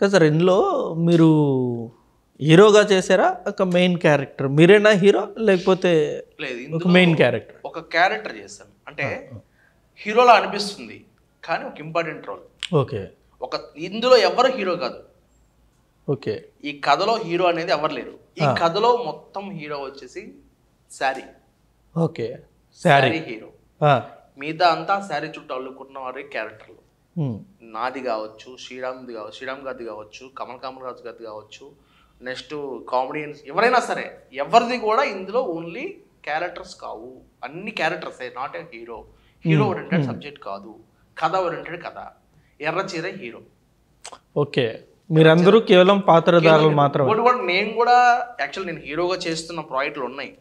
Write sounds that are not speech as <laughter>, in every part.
కదా సార్ ఇందులో మీరు హీరోగా చేశారా? ఒక మెయిన్ క్యారెక్టర్ మీరేనా హీరో? లేకపోతే లేదు ఒక మెయిన్ క్యారెక్టర్ ఒక క్యారెక్టర్ చేశాను. అంటే హీరోలా అనిపిస్తుంది కానీ ఒక ఇంపార్టెంట్ రోల్ ఓకే. ఒక ఇందులో ఎవరు హీరో కాదు. ఓకే. ఈ కథలో హీరో అనేది ఎవరు లేరు. ఈ కథలో మొత్తం హీరో వచ్చేసి శారీ. ఓకే. శారీ. హీరో. మిగతా అంతా శారీ చుట్టూ అల్లుకున్న వారి క్యారెక్టర్లు నాది కావచ్చు శ్రీరామ్ది కావచ్చు శ్రీరామ్ గారిది కావచ్చు కమల్ కామల్ రాజు గారిది కావచ్చు నెక్స్ట్ కామెడియన్స్ ఎవరైనా సరే ఎవరిది కూడా ఇందులో ఓన్లీ క్యారెక్టర్స్ కావు. అన్ని characters not a hero hero oriented subject కాదు. కథ ఓరియంటెడ్ కథ. ఎర్ర చీర హీరో ఓకే. మీరందరూ కేవలం పాత్రధారులు మాత్రం నేను కూడా యాక్చువల్ నేను హీరోగా చేస్తున్న ప్రాజెక్టులు ఉన్నాయి.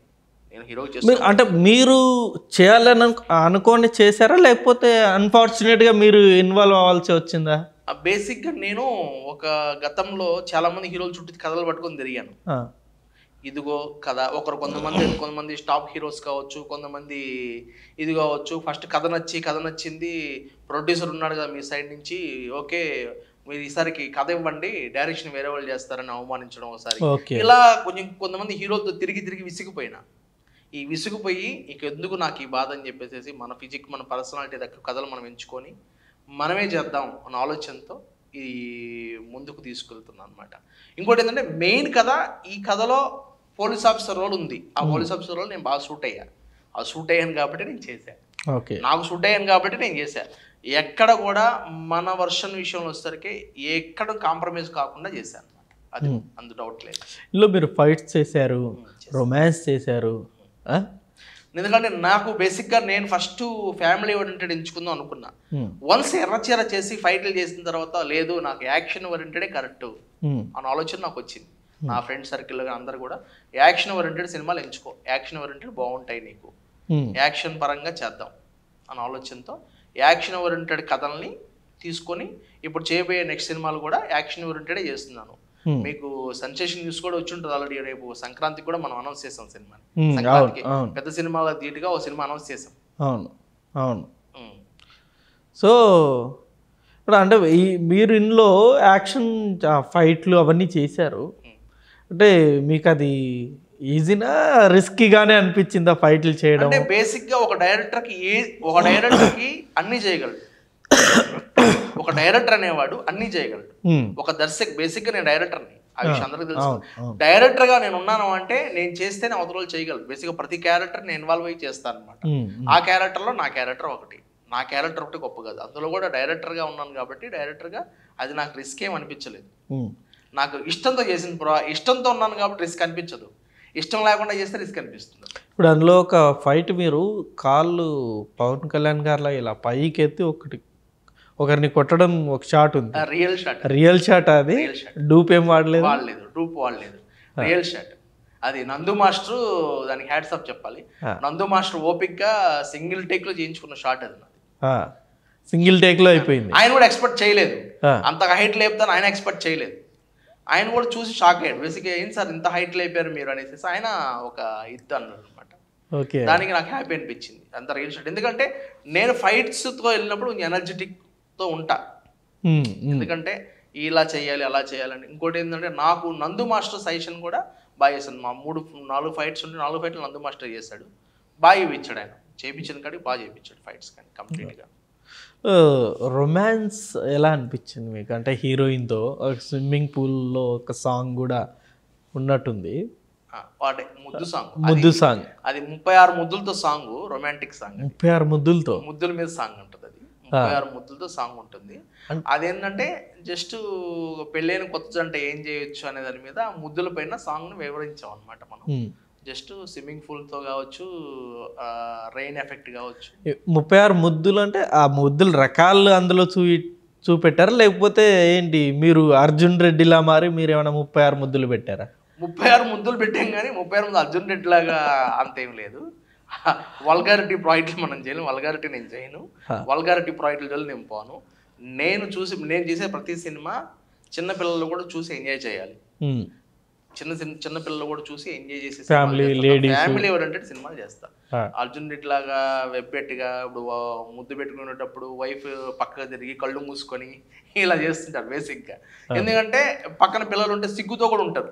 నేను మీరు అంటే మీరు చేయాలని అనుకో- అనుకోని చేశారా? లేకపోతే అన్ఫార్చునేట్గా మీరు ఇన్వాల్వ్ అవ్వాల్సి వచ్చిందా? బేసిక్గా నేను ఒక గతంలో చాలా మంది హీరోల చుట్టూ కథలు పట్టుకొని తిరిగాను. ఇదిగో కథ ఒకరు కొంతమంది కొంతమంది స్టాప్ హీరోస్ కావచ్చు కొంతమంది ఇది కావచ్చు. ఫస్ట్ కథ నచ్చి కథ నచ్చింది ప్రొడ్యూసర్ ఉన్నాడు కదా మీ సైడ్ నుంచి. ఓకే మీరు ఈసారికి కథ ఇవ్వండి డైరెక్షన్ వేరే వాళ్ళు చేస్తారని అవమానించడం ఒకసారి. ఇలా కొంచెం కొంతమంది హీరోలతో తిరిగి తిరిగి విసిగిపోయినా. ఈ విసుగుపోయి ఇక ఎందుకు నాకు ఈ బాధ అని చెప్పేసి మన ఫిజిక్ మన పర్సనాలిటీ దగ్గర కథలు మనం ఎంచుకొని మనమే చేద్దాం అన్న ఆలోచనతో ఈ ముందుకు తీసుకెళ్తున్నాను అనమాట ఇంకోటి ఏంటంటే మెయిన్ కథ ఈ కథలో పోలీస్ ఆఫీసర్ రోల్ ఉంది. ఆ పోలీస్ ఆఫీసర్ రోల్ నేను బాగా సూట్ అయ్యా. ఆ సూట్ అయ్యాను కాబట్టి నేను చేశాను ఓకే. నాకు సూట్ అయ్యాను కాబట్టి నేను చేశాను ఎక్కడ కూడా మన వర్షన్ విషయంలో వచ్చేసరికి ఎక్కడ కాంప్రమైజ్ కాకుండా చేశాను అది అందు డౌట్ లేదు. ఇందులో మీరు ఫైట్స్ చేశారు రొమాన్స్ చేశారు ఆ? ఎందుకంటే నాకు బేసిక్గా నేను ఫస్ట్ ఫ్యామిలీ ఓరియంటెడ్ ఎంచుకుందాం అనుకున్నా. వన్స్ ఎర్రచీర చేసి ఫైట్లు చేసిన తర్వాత లేదు నాకు యాక్షన్ ఓరియంటెడే కరెక్ట్ అన్న ఆలోచన నాకు వచ్చింది. నా ఫ్రెండ్ సర్కిల్ అందరు కూడా యాక్షన్ ఓరియంటెడ్ సినిమాలు ఎంచుకో. యాక్షన్ ఓరియంటెడ్ బాగుంటాయి నీకు. యాక్షన్ పరంగా చేద్దాం. అన్న ఆలోచనతో యాక్షన్ ఓరియంటెడ్ కథల్ని తీసుకొని ఇప్పుడు చేయబోయే నెక్స్ట్ సినిమాలు కూడా యాక్షన్ ఓరియంటెడే చేస్తున్నాను. మీకు సెన్సేషన్ న్యూస్ కూడా వచ్చి ఉంటుంది ఆల్రెడీ రేపు. సంక్రాంతికి కూడా మనం అనౌన్స్ చేసాం సినిమాని సంక్రాంతికి పెద్ద సినిమాల ధీటుగా ఓ సినిమా అనౌన్స్ చేసాం అవును అవును. సో ఇప్పుడు అంటే ఈ మీరు ఇందులో యాక్షన్ ఫైట్లు అవన్నీ చేశారు. అంటే మీకు అది ఈజీనా రిస్కీగానే అనిపించిందా ఫైట్లు చేయడం? అంటే బేసిక్గా ఒక డైరెక్టర్కి ఏ ఒక డైరెక్టర్కి అన్ని చేయగలడు. <coughs> ఒక డైరెక్టర్ అనేవాడు అన్ని చేయగలడు. ఒక దర్శక్ బేసిక్గా నేను డైరెక్టర్ని ఆ విషయం అందరికీ తెలుసు. అవును అవును. డైరెక్టర్గా నేను ఉన్నాను అంటే నేను చేస్తేనే అవతల వాళ్ళు చేయగలరు. బేసిక్గా ప్రతి క్యారెక్టర్ నేను ఇన్వాల్వ్ అయ్యి చేస్తాను అనమాట ఆ క్యారెక్టర్లో నా క్యారెక్టర్ ఒకటి. నా క్యారెక్టర్ ఒకటి గొప్ప కాదు. అందులో కూడా డైరెక్టర్గా ఉన్నాను కాబట్టి డైరెక్టర్గా అది నాకు రిస్క్ ఏం అనిపించలేదు. నాకు ఇష్టంతో చేసిన ప్రో ఇష్టంతో ఉన్నాను కాబట్టి రిస్క్ అనిపించదు. ఇష్టం లేకుండా చేస్తే రిస్క్ అనిపిస్తుంది. ఇప్పుడు అందులో ఒక ఫైట్ మీరు కాళ్ళు పవన్ కళ్యాణ్ గారిలా ఇలా పైకి ఎత్తి ఒకటి ఒకరిని కొట్టడం ఒక షాట్ ఉంది. రియల్ షాట్ రియల్ షాట్ అది. డూప్ ఏం వాడలేదు? వాడలేదు. రూప్ వాడలేదు. రియల్ షాట్ అది నందు మాస్టర్ దానికి హ్యాట్స్ ఆఫ్ చెప్పాలి. నందు మాస్టర్ ఓపిక్గా సింగిల్ టేక్లో చేయించుకున్న షాట్ అది. సింగిల్ టేక్లో అయిపోయింది. ఆయన కూడా ఎక్స్పెక్ట్ చేయలేదు. అంత హైట్ లేపుతాను ఆయన ఎక్స్పెక్ట్ చేయలేదు. ఆయన కూడా చూసి షాక్ అయ్యాడు. బేసిక్గా ఏం సార్ ఇంత హైట్ లేపారు మీరు అనేసి ఆయన ఒక ఇది అన్నాడు అనమాట ఓకే. దానికి నాకు హ్యాపీ అనిపించింది. అంత రియల్ షాట్ ఎందుకంటే నేను ఫైట్స్తో వెళ్ళినప్పుడు energetic తో ఉంటా. ఎందుకంటే ఇలా చేయాలి అలా చేయాలని. ఇంకోటి ఏంటంటే నాకు నందు మాస్టర్ సజెషన్ కూడా బాగా చేశాను మా మూడు నాలుగు ఫైట్స్ ఉంటే నాలుగు ఫైట్లు నందు మాస్టర్ చేశాడు బాగా ఇప్పించాడు ఆయన. చేయించిన కాడికి బాగా చేయించాడు ఫైట్స్ కానీ కంప్లీట్గా. రొమాన్స్ ఎలా అనిపించింది మీకు? అంటే హీరోయిన్తో స్విమ్మింగ్ పూల్లో ఒక సాంగ్ కూడా ఉన్నట్టుంది. వాటే ముద్దు సాంగ్. ముద్దు సాంగ్. అది ముప్పై ఆరు ముద్దులతో సాంగ్ రొమాంటిక్ సాంగ్. ముప్పై ఆరు ముద్దులతో? ముద్దుల మీద సాంగ్ ఉంటుంది. ముప్పై ఆరు ముద్దులతో సాంగ్ ఉంటుంది. అదేంటంటే జస్ట్ పెళ్ళైన కొత్త జంట ఏం చేయొచ్చు అనే దాని మీద ఆ ముద్దుల పైన సాంగ్ని వివరించాం అనమాట మనం. జస్ట్ స్విమ్మింగ్ పూల్తో కావచ్చు రెయిన్ ఎఫెక్ట్ కావచ్చు. ముప్పై ఆరు ముద్దులు అంటే ఆ ముద్దులు రకాలు అందులో చూ చూపెట్టారా? లేకపోతే ఏంటి మీరు అర్జున్ రెడ్డిలా మారి మీరు ఏమైనా ముప్పై ఆరు ముద్దులు పెట్టారా? ముప్పై ఆరు ముద్దులు పెట్టాం కానీ ముప్పై ఆరు ముద్దు అర్జున్ రెడ్డి లాగా అంతేం లేదు. వల్గారిటీ ప్రాజెక్టులు మనం చేయలేం. వల్గారిటీ నేను చేయను. వల్గారిటీ ప్రాజెక్టులు నేను పోను. నేను చూసి నేను చేసే ప్రతి సినిమా చిన్నపిల్లలు కూడా చూసి ఎంజాయ్ చేయాలి. చిన్న చిన్న చిన్న పిల్లలు కూడా చూసి ఎంజాయ్ చేసే ladies. ఫ్యామిలీ ఓరియంటెడ్ సినిమాలు చేస్తా. అర్జున్ రెడ్డి లాగా వెబ్బెట్టుగా ఇప్పుడు ముద్దు పెట్టుకునేటప్పుడు వైఫ్ పక్కగా తిరిగి కళ్ళు మూసుకొని ఇలా చేస్తుంటారు బేసిక్గా. ఎందుకంటే పక్కన పిల్లలు ఉంటే సిగ్గుతో కూడా ఉంటారు.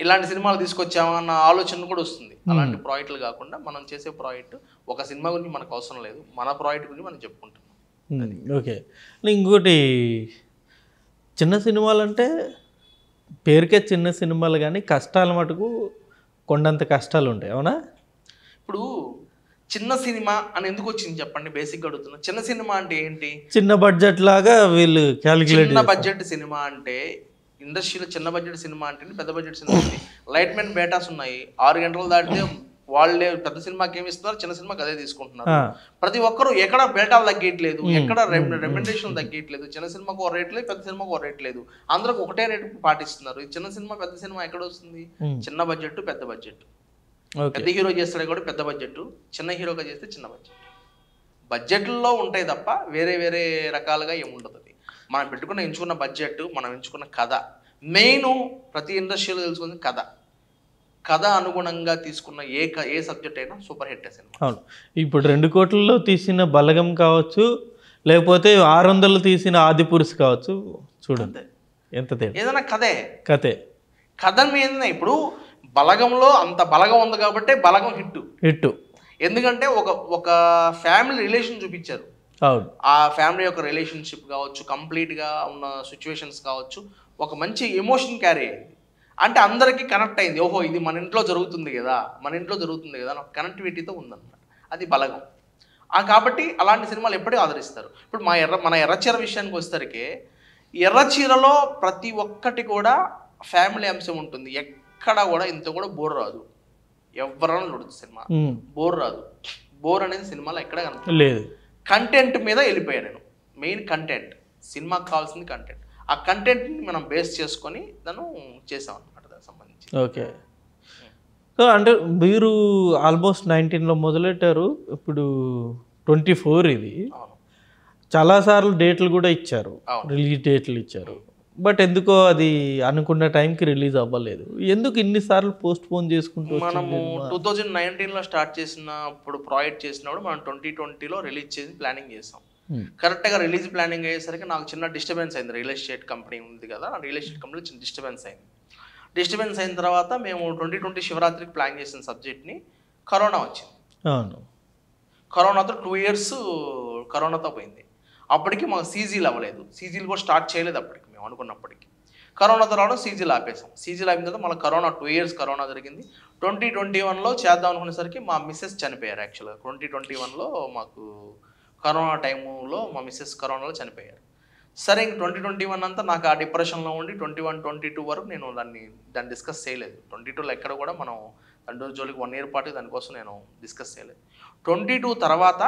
ఇలాంటి సినిమాలు తీసుకొచ్చామా అన్న ఆలోచన కూడా వస్తుంది. అలాంటి ప్రాజెక్టులు కాకుండా మనం చేసే ప్రాజెక్ట్ ఒక సినిమా గురించి మనకు అవసరం లేదు. మన ప్రాజెక్ట్ గురించి మనం చెప్పుకుంటున్నాం. Um, okay. ఇంకోటి చిన్న సినిమాలు అంటే పేరుకే చిన్న సినిమాలు కానీ కష్టాలు మటుకు కొండంత కష్టాలు ఉంటాయి అవునా? ఇప్పుడు చిన్న సినిమా అని ఎందుకు వచ్చింది చెప్పండి బేసిక్గా అడుగుతున్నా. చిన్న సినిమా అంటే ఏంటి? చిన్న బడ్జెట్ లాగా వీళ్ళు క్యాలిక్యులేట్ చిన్న బడ్జెట్ సినిమా అంటే ఇండస్ట్రీలో చిన్న బడ్జెట్ సినిమా అంటే పెద్ద బడ్జెట్ సినిమా ఉంది లైట్ మెన్ బేటాస్ ఉన్నాయి. ఆరు గంటలు దాటితే వాళ్ళే పెద్ద సినిమాకి ఏమి ఇస్తున్నారు చిన్న సినిమాకి అదే తీసుకుంటున్నారు. ప్రతి ఒక్కరు ఎక్కడ బేటాలు తగ్గట్లేదు ఎక్కడ రెమ్యునరేషన్ తగ్గట్లేదు చిన్న సినిమాకు ఒక రేట్ లేదు పెద్ద సినిమాకు ఒక రేట్ లేదు. అందరికి ఒకటే రేట్ పాటిస్తున్నారు. చిన్న సినిమా పెద్ద సినిమా ఎక్కడ వస్తుంది? చిన్న బడ్జెట్ పెద్ద బడ్జెట్ పెద్ద హీరో చేస్తాడు కూడా పెద్ద బడ్జెట్ చిన్న హీరోగా చేస్తే చిన్న బడ్జెట్ బడ్జెట్లో ఉంటాయి తప్ప వేరే వేరే రకాలుగా ఏముండదు మనం పెట్టుకున్న ఎంచుకున్న బడ్జెట్ మనం ఎంచుకున్న కథ. మెయిన్ ప్రతి ఇండస్ట్రీలో తెలుసుకుంది కథ. కథ అనుగుణంగా తీసుకున్న ఏ క- ఏ సబ్జెక్ట్ అయినా సూపర్ హిట్ సినిమా. అవును. ఇప్పుడు రెండు కోట్లలో తీసిన బలగం కావచ్చు లేకపోతే ఆరు వందలు తీసిన ఆదిపురుష్ కావచ్చు చూడండి. ఎంత ఏదైనా కథే. కథే. కథ మీదనే ఇప్పుడు బలగంలో అంత బలగం ఉంది కాబట్టి బలగం హిట్ ఇట్టు ఎందుకంటే ఒక ఒక ఫ్యామిలీ రిలేషన్ చూపించారు. ఆ ఫ్యామిలీ యొక్క రిలేషన్షిప్ కావచ్చు కంప్లీట్గా ఉన్న సిచ్యువేషన్స్ కావచ్చు ఒక మంచి ఎమోషన్ క్యారీ అయింది అంటే అందరికీ కనెక్ట్ అయింది. ఓహో ఇది మన ఇంట్లో జరుగుతుంది కదా మన ఇంట్లో జరుగుతుంది కదా అని ఒక కనెక్టివిటీతో ఉందన్నమాట. అది బలగం. ఆ కాబట్టి అలాంటి సినిమాలు ఎప్పటికీ ఆదరిస్తారు. ఇప్పుడు మా ఎర్ర మన ఎర్రచీర విషయానికి వచ్చేసరికి ఎర్రచీరలో ప్రతి ఒక్కటి కూడా ఫ్యామిలీ అంశం ఉంటుంది. ఎక్కడ కూడా ఇంత కూడా బోర్ రాదు. ఎవరైనా చూడదు సినిమా. బోర్ రాదు. బోర్ అనేది సినిమాలో ఎక్కడ కనపడదు. లేదు. కంటెంట్ మీద వెళ్ళిపోయాను నేను. మెయిన్ కంటెంట్ సినిమాకి కావాల్సింది కంటెంట్ ఆ కంటెంట్ని మనం బేస్ చేసుకొని దాన్ని చేసాం అనమాట దానికి సంబంధించి. ఓకే. సో అంటే మీరు ఆల్మోస్ట్ నైన్టీన్లో మొదలెట్టారు. ఇప్పుడు ట్వంటీ ఫోర్ ఇది చాలాసార్లు డేట్లు కూడా ఇచ్చారు. రిలీజ్ డేట్లు ఇచ్చారు. బట్ ఎందుకో అది అనుకున్న టైంకి రిలీజ్ అవ్వలేదు. ఎందుకు ఇన్నిసార్లు పోస్ట్ పోన్ చేసుకుంటూ? మనము టూ థౌజండ్ నైన్టీన్లో స్టార్ట్ చేసినప్పుడు ప్రాజెక్ట్ చేసినప్పుడు మనం ట్వంటీ ట్వంటీలో రిలీజ్ చేసి ప్లానింగ్ చేసాం. కరెక్ట్గా రిలీజ్ ప్లానింగ్ అయ్యేసరికి నాకు చిన్న డిస్టర్బెన్స్ అయింది. రియల్ ఎస్టేట్ కంపెనీ ఉంది కదా రియల్ ఎస్టేట్ కంపెనీలో చిన్న డిస్టర్బెన్స్ అయింది. డిస్టర్బెన్స్ అయిన తర్వాత మేము ట్వంటీ ట్వంటీ శివరాత్రికి ప్లాన్ చేసిన సబ్జెక్ట్ని కరోనా వచ్చింది. అవును. కరోనాతో టూ ఇయర్స్ కరోనాతో పోయింది. అప్పటికి మాకు సీజీలు అవ్వలేదు. సీజీలు కూడా స్టార్ట్ చేయలేదు అప్పటికి. మేము అనుకున్నప్పటికీ. కరోనా తర్వాత సీజీలు ఆపేసాం సీజీలు ఆపిన తర్వాత మళ్ళీ కరోనా టూ ఇయర్స్ కరోనా జరిగింది. ట్వంటీ ట్వంటీ వన్లో చేద్దాం అనుకునేసరికి మా మిస్సెస్ చనిపోయారు యాక్చువల్గా. ట్వంటీ ట్వంటీ వన్లో మాకు కరోనా టైంలో మా మిస్సెస్ కరోనాలో చనిపోయారు. సరే ఇంక ట్వంటీ ట్వంటీ వన్ అంతా నాకు ఆ డిప్రెషన్లో ఉండి ట్వంటీ వన్ ట్వంటీ టూ వరకు నేను దాన్ని దాన్ని డిస్కస్ చేయలేదు. ట్వంటీ టూలో ఎక్కడ కూడా మనం తండ్రి జోలికి వన్ ఇయర్ పాటు దానికోసం నేను డిస్కస్ చేయలేదు. ట్వంటీ టూ తర్వాత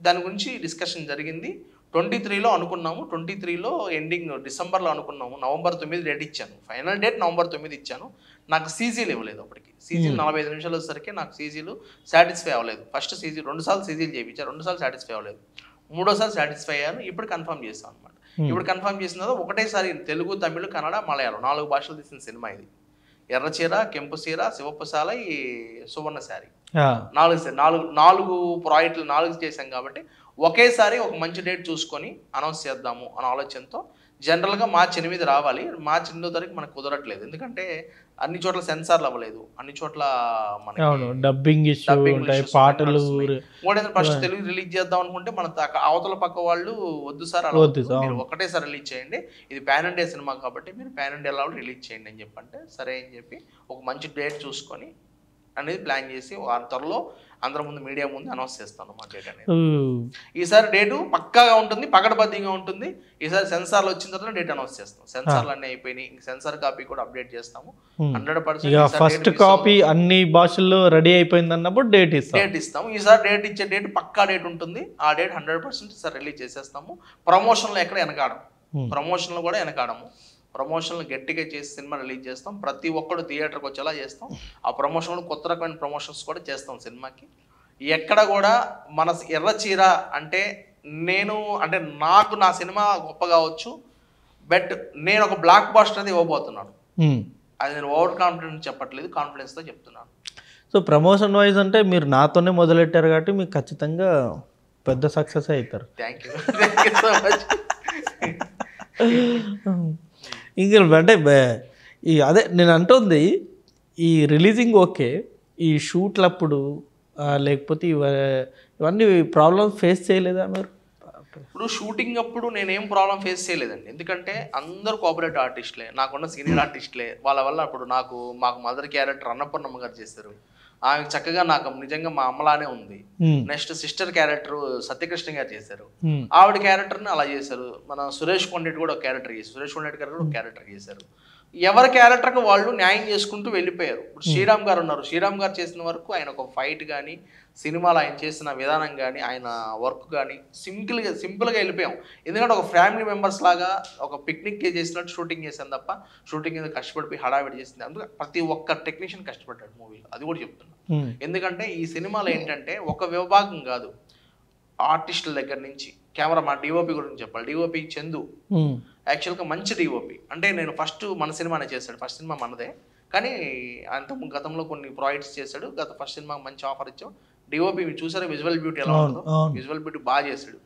దాని గురించి డిస్కషన్ జరిగింది. ట్వంటీ త్రీలో అనుకున్నాము ట్వంటీ త్రీలో ఎండింగ్ డిసెంబర్లో అనుకున్నాము నవంబర్ తొమ్మిది డేట్ ఇచ్చాను. ఫైనల్ డేట్ నవంబర్ తొమ్మిది ఇచ్చాను. నాకు సీజీలు ఇవ్వలేదు అప్పటికి. సీజీలు నలభై ఐదు నిమిషాలు వచ్చేసరికి నాకు సీజీలు సాటిస్ఫై అవ్వలేదు. ఫస్ట్ సీజీ రెండు సార్లు సీజీలు చేయించాను రెండు సార్లు సాటిస్ఫై అవ్వలేదు. మూడోసారి సాటిస్ఫై అయ్యాను ఇప్పుడు కన్ఫర్మ్ చేస్తాను అనమాట ఇప్పుడు కన్ఫర్మ్ చేసిన తర్వాత ఒకటేసారి తెలుగు తమిళ కన్నడ మలయాళం నాలుగు భాషలు తీసిన సినిమా ఇది. ఎర్రచీర కెంపు చీర శివప్పశాల ఈ సువర్ణ శారీ. నాలుగు నాలుగు నాలుగు ప్రాజెక్టులు నాలుగు చేశాం కాబట్టి ఒకేసారి ఒక మంచి డేట్ చూసుకొని అనౌన్స్ చేద్దాము అనే ఆలోచనతో జనరల్గా మార్చి ఎనిమిది రావాలి. మార్చి ఎనిమిదో తారీఖు మనకు కుదరట్లేదు. ఎందుకంటే అన్ని చోట్ల సెన్సార్లు అవ్వలేదు. అన్ని చోట్ల అవును. డబ్బింగ్ పాటలు నడుస్తున్నాయి. మూడేది ఫస్ట్ తెలుగు రిలీజ్ చేద్దాం అనుకుంటే మన అవతల పక్క వాళ్ళు వద్దు సార్ అలా. మీరు ఒకటేసారి రిలీజ్ చేయండి. ఇది పాన్ ఇండియా సినిమా కాబట్టి మీరు పాన్ ఇండియా రిలీజ్ చేయండి అని చెప్పంటే సరే అని చెప్పి ఒక మంచి డేట్ చూసుకొని అనేది ప్లాన్ చేసి త్వరలో అందరి ముందు మీడియా ముందు అనౌన్స్ చేస్తాను మా డేట్ అనేది. ఈసారి డేటు పక్కాగా ఉంటుంది పకడ్బందీగా ఉంటుంది. ఈసారి సెన్సార్లు వచ్చిన తర్వాత డేట్ అనౌన్స్ చేస్తాం. సెన్సార్లు అన్నీ అయిపోయినాయి. ఇంక సెన్సార్ కాపీ కూడా అప్డేట్ చేస్తాము. హండ్రెడ్ ఇక ఫస్ట్ కాపీ అన్ని భాషల్లో రెడీ అయిపోయింది అన్నప్పుడు డేట్ ఇస్తాం. డేట్ ఇస్తాము. ఈసారి డేట్ ఇచ్చే డేట్ పక్కా డేట్ ఉంటుంది. ఆ డేట్ హండ్రెడ్ పర్సెంట్ ఈసారి రిలీజ్ చేసేస్తాము. ప్రమోషన్లో ఎక్కడ వెనకాడం Hmm. ప్రమోషన్లో కూడా వెనకాడము. ప్రమోషన్లు గట్టిగా చేసి సినిమా రిలీజ్ చేస్తాం. ప్రతి ఒక్కడు థియేటర్కి వచ్చేలా చేస్తాం. ఆ ప్రమోషన్ కూడా కొత్త రకమైన ప్రమోషన్స్ కూడా చేస్తాం సినిమాకి. ఎక్కడ కూడా మన ఎర్ర చీర అంటే నేను అంటే నాకు నా సినిమా గొప్ప కావచ్చు. బట్ నేను ఒక బ్లాక్ బాస్టర్ అనేది ఇవ్వబోతున్నాను. అది నేను ఓవర్ కాన్ఫిడెన్స్ చెప్పట్లేదు కాన్ఫిడెన్స్తో చెప్తున్నాను. సో ప్రమోషన్ వైజ్ అంటే మీరు నాతోనే మొదలెట్టారు కాబట్టి మీకు ఖచ్చితంగా పెద్ద సక్సెస్ అవుతారు. Thank you thank you so much. <laughs> ఇంక అంటే ఈ అదే నేను అంటుంది ఈ రిలీజింగ్ ఓకే ఈ షూట్లప్పుడు లేకపోతే ఇవన్నీ ప్రాబ్లమ్స్ ఫేస్ చేయలేదా మీరు? ఇప్పుడు షూటింగ్ అప్పుడు నేనేం ప్రాబ్లం ఫేస్ చేయలేదండి. ఎందుకంటే అందరూ కోఆపరేట్ ఆర్టిస్ట్లే నాకున్న సీనియర్ ఆర్టిస్ట్లే వాళ్ళ వల్ల అప్పుడు నాకు మాకు మదర్ క్యారెక్టర్ అన్నపూర్ణమ్మ గారు చేశారు. ఆమె చక్కగా నాకు నిజంగా మా అమ్మలానే ఉంది. నెక్స్ట్ సిస్టర్ క్యారెక్టర్ సత్యకృష్ణ గారు చేశారు. ఆవిడ క్యారెక్టర్ని అలా చేశారు. మన సురేష్ కొండెట్ కూడా ఒక క్యారెక్టర్ చేశారు. సురేష్ కొండెట్ గారు కూడా ఒక క్యారెక్టర్ చేశారు. ఎవరి క్యారెక్టర్కి వాళ్ళు న్యాయం చేసుకుంటూ వెళ్ళిపోయారు. ఇప్పుడు శ్రీరామ్ గారు ఉన్నారు. శ్రీరామ్ గారు చేసిన వరకు ఆయన ఒక ఫైట్ కానీ సినిమాలో ఆయన చేసిన విధానం కానీ ఆయన వర్క్ కానీ సింపుల్గా సింపుల్గా వెళ్ళిపోయాం. ఎందుకంటే ఒక ఫ్యామిలీ మెంబర్స్ లాగా ఒక పిక్నిక్ చేసినట్టు షూటింగ్ చేశాను తప్ప షూటింగ్ మీద కష్టపడిపోయి హడావిడి చేసింది. అందుకే ప్రతి ఒక్క టెక్నీషియన్ కష్టపడ్డాడు మూవీలో అది కూడా చెప్తున్నా. ఎందుకంటే ఈ సినిమాలో ఏంటంటే ఒక విభాగం కాదు. ఆర్టిస్టుల దగ్గర నుంచి కెమెరా మా డిఓపి గురించి చెప్పాలి. డిఓపి చందు. యాక్చువల్గా మంచి డిఓపి అంటే నేను ఫస్ట్ మన సినిమానే చేశాడు. ఫస్ట్ సినిమా మనదే. కానీ అంత గతంలో కొన్ని ప్రాజెక్ట్స్ చేశాడు. గత ఫస్ట్ సినిమా మంచి ఆఫర్ ఇచ్చాం. డిఓపి చూసారా విజువల్ బ్యూటీ ఎలా అవును. విజువల్ బ్యూటీ బాగా చేశాడు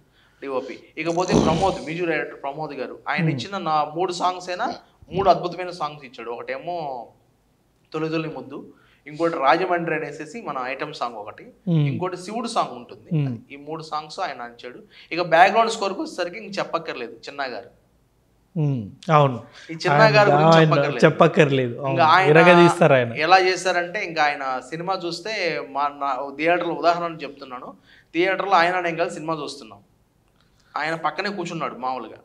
డిఓపి ఇకపోతే ప్రమోద్ మ్యూజిక్ డైరెక్టర్ ప్రమోద్ గారు ఆయన ఇచ్చిన నా మూడు సాంగ్స్ అయినా మూడు అద్భుతమైన సాంగ్స్ ఇచ్చాడు ఒకటేమో తొలి తొలి ముద్దు ఇంకోటి రాజమండ్రి అనేసి మన ఐటమ్ సాంగ్ ఒకటి Hmm. ఇంకోటి శివుడు సాంగ్ ఉంటుంది Hmm. ఈ మూడు సాంగ్స్ ఆయన ఇచ్చాడు ఇక బ్యాక్గ్రౌండ్ స్కోర్కి వచ్చేసరికి ఇంక చెప్పక్కర్లేదు చిన్న గారు Hmm. అవును. ఈ చిన్న గారి గురించి ఆయన చెప్పక్కర్లేదు. ఆయన ఎలా చేశారంటే ఇంకా ఆయన సినిమా చూస్తే మా నా థియేటర్లో ఉదాహరణ చెప్తున్నాను. థియేటర్లో ఆయన నేను కలిసి సినిమా చూస్తున్నాం. ఆయన పక్కనే కూర్చున్నాడు మామూలుగా.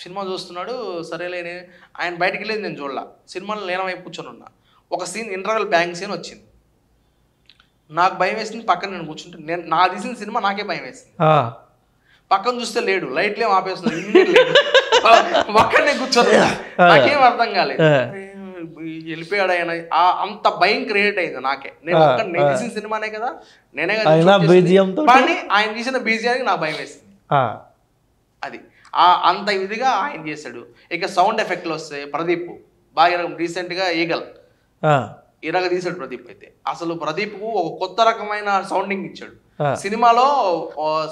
సినిమా చూస్తున్నాడు సరేలే ఆయన బయటికి వెళ్ళేది నేను చూడలా. సినిమాలో లీనమైపు కూర్చొని ఉన్నా. ఒక సీన్ ఇంటర్వెల్ బ్యాంక్ సీన్ వచ్చింది. నాకు భయం వేసింది పక్కన నేను కూర్చుంటే. నేను నా తీసిన సినిమా నాకే భయం వేసింది. పక్కన చూస్తే లేడు. లైట్లు ఏం ఆపేస్తున్నాడు లేడు. ఒక్కడనే ఉన్నా. నాకేం అర్థం కాలేదు. వెళ్ళిపోయాడు ఆయన ఆ అంత భయం క్రియేట్ అయింది నాకే. నేను ఆ, ఒక్క నేను. తీసిన సినిమానే కదా నేనే కానీ ఆయన తీసిన బీజియానికి నాకు భయం వేసింది. అది. ఆ అంత ఇదిగా ఆయన చేశాడు. ఇక సౌండ్ ఎఫెక్ట్లు వస్తాయి. ప్రదీప్ బాగా రీసెంట్గా ఈగల్. ఇరగ తీశాడు ప్రదీప్ అయితే. అసలు ప్రదీప్కు ఒక కొత్త రకమైన సౌండింగ్ ఇచ్చాడు. సినిమాలో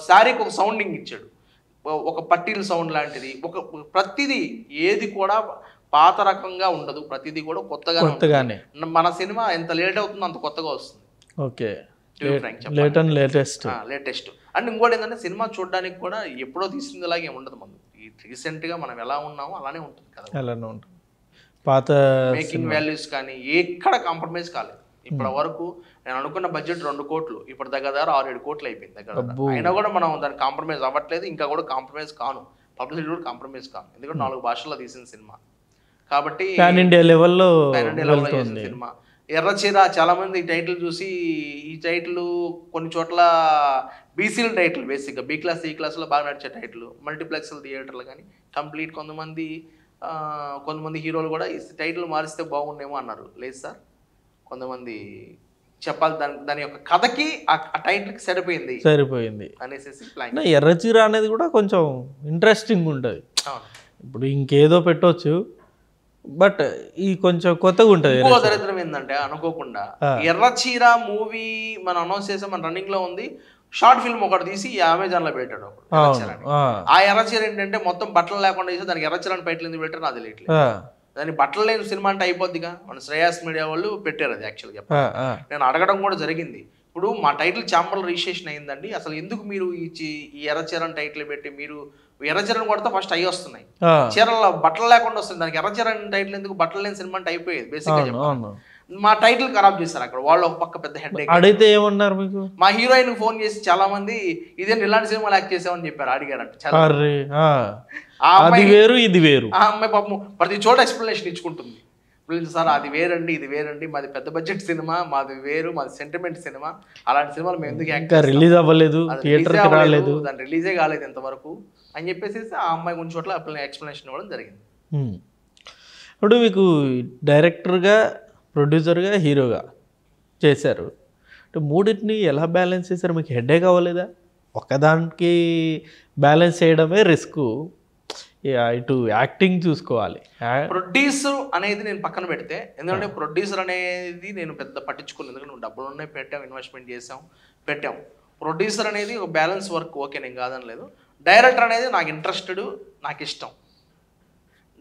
శారీకి ఒక సౌండింగ్ ఇచ్చాడు. ఒక పట్టీల సౌండ్ లాంటిది. ఒక ప్రతిదీ ఏది కూడా పాత రకంగా ఉండదు. ప్రతిదీ కూడా కొత్తగా కొత్తగానే. మన సినిమా ఎంత లేట్ అవుతుందో అంత కొత్తగా వస్తుంది. Okay. Late and latest. Latest. And ఇంకోటి ఏంటంటే సినిమా చూడడానికి కూడా ఎప్పుడో తీసింది అలాగే ఉండదు మనం ఈ రీసెంట్గా మనం ఎలా ఉన్నామో అలానే ఉంటుంది కదా. అలానే ఉంటుంది. పాత మేకింగ్ వాల్యూస్ కానీ ఎక్కడ కాంప్రమైజ్ కాలేదు. ఇప్పటి వరకు నేను అనుకున్న బడ్జెట్ రెండు కోట్లు. ఇప్పుడు దగ్గర దగ్గర ఆరు ఏడు కోట్లు అయిపోయింది దగ్గర. అయినా కూడా మనం దాన్ని కాంప్రమైజ్ అవ్వట్లేదు ఇంకా కూడా కాంప్రమైజ్ కాను. పబ్లిసిటీ కూడా కాంప్రమైజ్ కాను. ఎందుకంటే నాలుగు భాషల్లో తీసిన సినిమా. కాబట్టి లెవెల్లో వెళ్తుంది. సినిమా. ఎర్రచీర చాలా మంది ఈ టైటిల్ చూసి ఈ టైటిల్ కొన్ని చోట్ల బీసీల టైటిల్ బేసిక్గా బీ క్లాస్ ఈ క్లాస్లో బాగా నడిచే టైటిల్ మల్టీప్లెక్స్ థియేటర్లు కానీ కంప్లీట్ కొంతమంది కొంతమంది హీరోలు కూడా ఈ టైటిల్ మారిస్తే బాగుండేమో అన్నారు. లేదు సార్. కొంతమంది చెప్పాలి దాని దాని యొక్క కథకి ఆ టైటిల్కి సరిపోయింది సరిపోయింది. అనేసి ఎర్రచీర అనేది కూడా కొంచెం ఇంట్రెస్టింగ్ ఉంటుంది. ఇప్పుడు ఇంకేదో పెట్టవచ్చు బట్ ఈ కొంచెం కొత్తగా ఉంటుంది ఇంకో దరిద్రం ఏంటంటే అనుకోకుండా. ఎర్రచీర మూవీ మనం అనౌన్స్ చేసాం మన రన్నింగ్లో ఉంది షార్ట్ ఫిల్మ్ ఒకటి తీసి అమెజాన్లో పెట్టాడు. ఆ, ఎర్రచీర ఏంటంటే మొత్తం బట్టలు లేకుండా చేసి దానికి ఎర్రచీర అని టైటిల్ ఎందుకు పెట్టారు అది తెలియట్లేదు. ఆ, దాని బట్టలు లేని సినిమా అంటే అయిపోద్దిగా. మన శ్రేయాస్ మీడియా వాళ్ళు పెట్టారు అది యాక్చువల్గా. నేను అడగడం కూడా జరిగింది. ఇప్పుడు మా టైటిల్ చాంబర్లో రిజిస్ట్రేషన్ అయిందండి. అసలు ఎందుకు మీరు ఈ ఎర్రచీరని టైటిల్ పెట్టి మీరు ఎర్రచీరని కొడితే ఫస్ట్ అవి వస్తున్నాయి. చీరల బట్టలు లేకుండా వస్తుంది దానికి ఎర్రచీర అని టైటిల్ ఎందుకు? బట్టలు లేని సినిమా అంటే అయిపోయేది బేసిక్గా మా టైటిల్ ఖరాబ్ చేశారు అక్కడ. వాళ్ళు ఒక పక్క పెద్ద హెడ్ అడిగితే ఏమన్నారు మీకు? మా హీరోయిన్ ఫోన్ చేసి చాలా మంది ఇదే ఇలాంటి సినిమాలు యాక్ట్ చేసామని చెప్పారు అడిగారంట చాలా అది వేరు ఇది వేరు. ఆ అమ్మాయి పాపం ప్రతి చోట ఎక్స్ప్లెనేషన్ ఇచ్చుకుంటుంది. "ప్లీజ్ సార్ అది వేరండి ఇది వేరండి మాది పెద్ద బడ్జెట్ సినిమా మాది వేరు మాది సెంటిమెంట్ సినిమా. అలాంటి సినిమాలు మేము ఎందుకు ఇంకా రిలీజ్ అవ్వలేదు థియేటర్ రాలేదు. దాని రిలీజే కాలేదు ఇంతవరకు. అని చెప్పేసి ఆ అమ్మాయి కొన్ని చోట్ల ఎక్స్ప్లెనేషన్ ఇవ్వడం జరిగింది. ఇప్పుడు మీకు డైరెక్టర్గా ప్రొడ్యూసర్గా హీరోగా చేశారు. అంటే మూడింటిని ఎలా బ్యాలెన్స్ చేశారు? మీకు హెడ్ఏక్ అవ్వలేదా? ఒకదానికి బ్యాలెన్స్ చేయడమే రిస్క్ ఇటు యాక్టింగ్ చూసుకోవాలి. ప్రొడ్యూసర్ అనేది నేను పక్కన పెడితే ఎందుకంటే ప్రొడ్యూసర్ అనేది నేను పెద్ద పట్టించుకోలేదు ఎందుకంటే నువ్వు డబ్బులు ఉన్నాయి పెట్టాం ఇన్వెస్ట్మెంట్ చేసాం పెట్టాం ప్రొడ్యూసర్ అనేది ఒక బ్యాలెన్స్ వర్క్ ఓకే నేను కాదని లేదు డైరెక్టర్ అనేది నాకు ఇంట్రెస్టెడ్ నాకు ఇష్టం.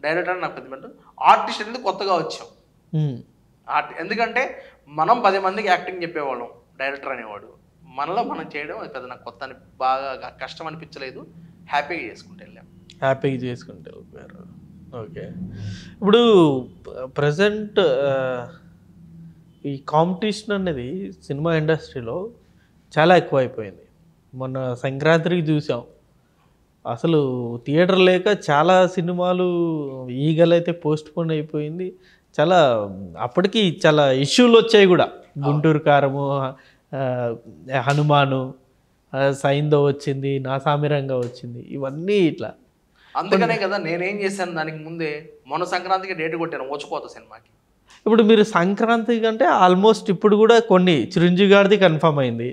డైరెక్టర్ అని నాకు పెద్ద ఆర్టిస్ట్ అనేది కొత్తగా వచ్చాం. ఆర్ట్ ఎందుకంటే మనం పది మందికి యాక్టింగ్ చెప్పేవాళ్ళం డైరెక్టర్ అనేవాడు. మనలో మనం చేయడం అది పెద్ద నాకు కొత్త అని బాగా కష్టం అనిపించలేదు. హ్యాపీగా చేసుకుంటూ వెళ్ళాం. హ్యాపీగా చేసుకుంటే వెళ్ళిపోయారు ఓకే. ఇప్పుడు ప్రజెంట్ ఈ కాంపిటీషన్ అనేది సినిమా ఇండస్ట్రీలో చాలా ఎక్కువైపోయింది. మొన్న సంక్రాంతికి చూసాం. అసలు థియేటర్ లేక చాలా సినిమాలు ఈగలైతే పోస్ట్ పోన్ అయిపోయింది. చాలా అప్పటికి చాలా ఇష్యూలు వచ్చాయి కూడా. గుంటూరు కారము హనుమాను సైందో వచ్చింది నా సామిరంగా వచ్చింది. ఇవన్నీ ఇట్లా అందుకనే కదా నేనేం చేశాను దానికి ముందే మొన్న సంక్రాంతికి డేట్ కొట్టాను ఓచిపోత సినిమాకి. ఇప్పుడు మీరు సంక్రాంతి కంటే ఆల్మోస్ట్ ఇప్పుడు కూడా కొన్ని చిరంజీవి గారిది కన్ఫర్మ్ అయింది.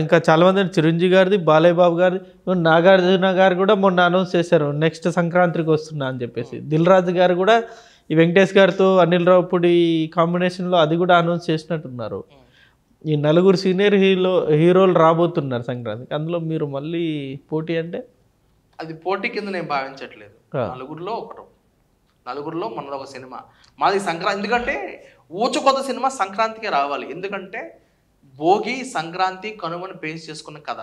ఇంకా చాలా మంది చిరంజీవి గారిది బాలయ్య బాబు గారిది నాగార్జున గారు కూడా మొన్న అనౌన్స్ చేశారు నెక్స్ట్ సంక్రాంతికి వస్తున్నా అని చెప్పేసి. దిల్ రాజు గారు కూడా ఈ వెంకటేష్ గారితో అనిల్ రావుపూడి కాంబినేషన్లో అది కూడా అనౌన్స్ చేసినట్టున్నారు. ఈ నలుగురు సీనియర్ హీరో హీరోలు రాబోతున్నారు సంక్రాంతికి. అందులో మీరు మళ్ళీ పోటీ అంటే? అది పోటీ కింద నేను భావించట్లేదు. నలుగురిలో ఒకరు. నలుగురిలో మనది ఒక సినిమా. మాది సంక్రాంతి ఎందుకంటే ఊచకొత్త సినిమా సంక్రాంతికే రావాలి. ఎందుకంటే భోగి సంక్రాంతి కనుమని బేస్ చేసుకున్న కథ.